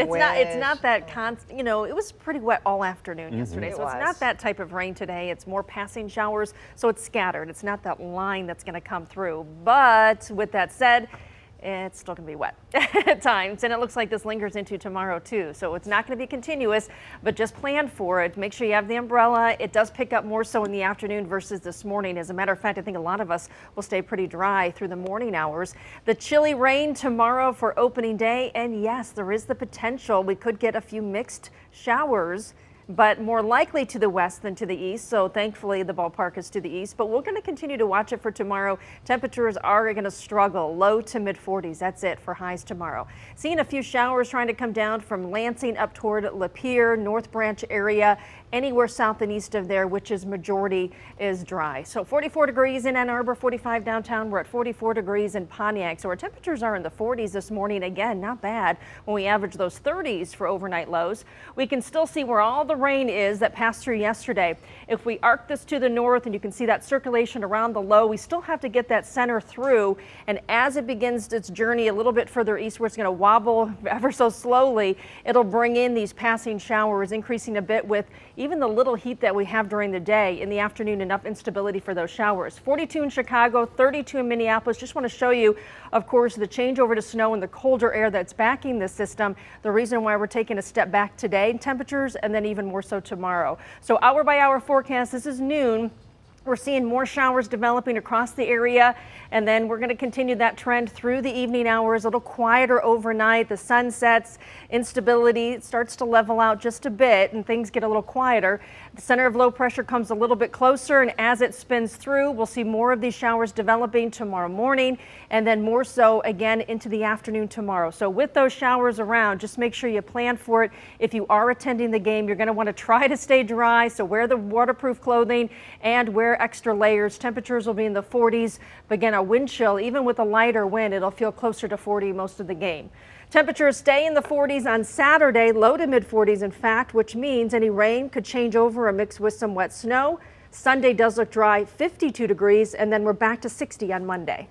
it's not it's not that constant. You know, it was pretty wet all afternoon Mm-hmm. yesterday, It so it's not that type of rain today. It's more passing showers, so it's scattered. It's not that line that's going to come through. But with that said. It's still going to be wet at times, and it looks like this lingers into tomorrow too. So it's not going to be continuous, but just plan for it. Make sure you have the umbrella. It does pick up more so in the afternoon versus this morning. As a matter of fact, I think a lot of us will stay pretty dry through the morning hours. The chilly rain tomorrow for opening day, and yes, there is the potential we could get a few mixed showers but more likely to the west than to the east. So thankfully the ballpark is to the east, but we're going to continue to watch it for tomorrow. Temperatures are going to struggle low to mid 40s. That's it for highs tomorrow. Seeing a few showers trying to come down from Lansing up toward Lapeer, North Branch area, anywhere south and east of there, which is majority is dry. So 44 degrees in Ann Arbor, 45 downtown. We're at 44 degrees in Pontiac. So our temperatures are in the 40s this morning. Again, not bad when we average those 30s for overnight lows. We can still see where all the rain is that passed through yesterday. If we arc this to the north and you can see that circulation around the low, we still have to get that center through. And as it begins its journey a little bit further eastward, it's going to wobble ever so slowly. It'll bring in these passing showers, increasing a bit with even the little heat that we have during the day. In the afternoon, enough instability for those showers. 42 in Chicago, 32 in Minneapolis. Just want to show you, of course, the changeover to snow and the colder air that's backing this system. The reason why we're taking a step back today in temperatures and then even more so tomorrow. So hour by hour forecast, this is noon. We're seeing more showers developing across the area, and then we're going to continue that trend through the evening hours. A little quieter overnight. The sun sets, instability starts to level out just a bit, and things get a little quieter. The center of low pressure comes a little bit closer, and as it spins through, we'll see more of these showers developing tomorrow morning, and then more so again into the afternoon tomorrow. So with those showers around, just make sure you plan for it. If you are attending the game, you're going to want to try to stay dry, so wear the waterproof clothing and wear extra layers. Temperatures will be in the 40s, but again, a wind chill, even with a lighter wind, it'll feel closer to 40 most of the game. Temperatures stay in the 40s on Saturday, low to mid 40s, in fact, which means any rain could change over or mix with some wet snow. Sunday does look dry, 52 degrees, and then we're back to 60 on Monday.